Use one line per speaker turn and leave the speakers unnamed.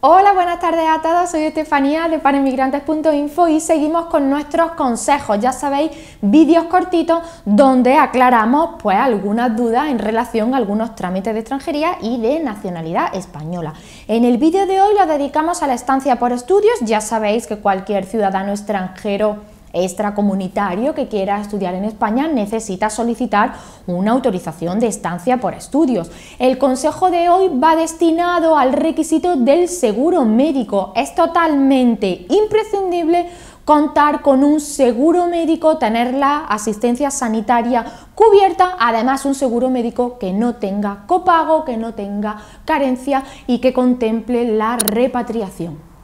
Hola, buenas tardes a todos, soy Estefanía de panemigrantes.info y seguimos con nuestros consejos, ya sabéis, vídeos cortitos donde aclaramos pues algunas dudas en relación a algunos trámites de extranjería y de nacionalidad española. En el vídeo de hoy lo dedicamos a la estancia por estudios, ya sabéis que cualquier ciudadano extranjero extracomunitario que quiera estudiar en España necesita solicitar una autorización de estancia por estudios. El consejo de hoy va destinado al requisito del seguro médico. Es totalmente imprescindible contar con un seguro médico, tener la asistencia sanitaria cubierta, además un seguro médico que no tenga copago, que no tenga carencia y que contemple la repatriación.